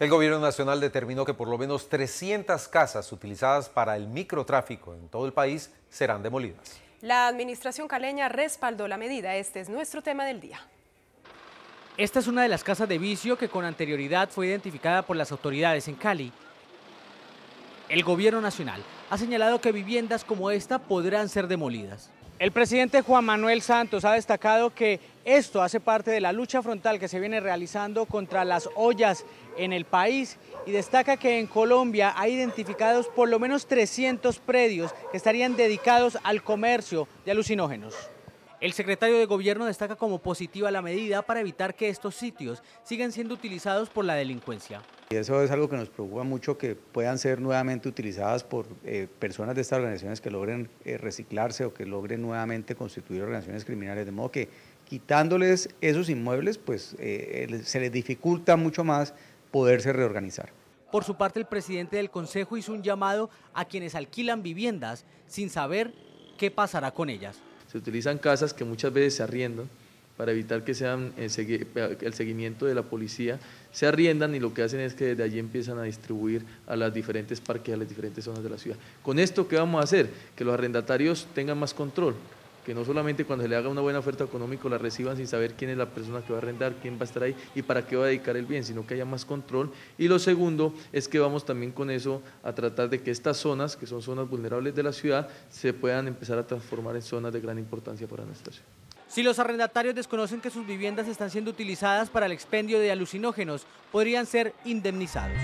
El gobierno nacional determinó que por lo menos 300 casas utilizadas para el microtráfico en todo el país serán demolidas. La administración caleña respaldó la medida. Este es nuestro tema del día. Esta es una de las casas de vicio que con anterioridad fue identificada por las autoridades en Cali. El gobierno nacional ha señalado que viviendas como esta podrán ser demolidas. El presidente Juan Manuel Santos ha destacado que esto hace parte de la lucha frontal que se viene realizando contra las ollas en el país y destaca que en Colombia hay identificados por lo menos 300 predios que estarían dedicados al comercio de alucinógenos. El secretario de Gobierno destaca como positiva la medida para evitar que estos sitios sigan siendo utilizados por la delincuencia. Y eso es algo que nos preocupa mucho, que puedan ser nuevamente utilizadas por eh, personas de estas organizaciones que logren eh, reciclarse o que logren nuevamente constituir organizaciones criminales, de modo que quitándoles esos inmuebles, pues eh, se les dificulta mucho más poderse reorganizar. Por su parte, el presidente del Consejo hizo un llamado a quienes alquilan viviendas sin saber qué pasará con ellas. Se utilizan casas que muchas veces se arriendan para evitar que sean el, seguimiento de la policía, se arriendan y lo que hacen es que desde allí empiezan a distribuir a las diferentes parques, a las diferentes zonas de la ciudad. Con esto, ¿qué vamos a hacer? Que los arrendatarios tengan más control, que no solamente cuando se le haga una buena oferta económica la reciban sin saber quién es la persona que va a arrendar, quién va a estar ahí y para qué va a dedicar el bien, sino que haya más control. Y lo segundo es que vamos también con eso a tratar de que estas zonas, que son zonas vulnerables de la ciudad, se puedan empezar a transformar en zonas de gran importancia para nuestra ciudad. Si los arrendatarios desconocen que sus viviendas están siendo utilizadas para el expendio de alucinógenos, podrían ser indemnizados.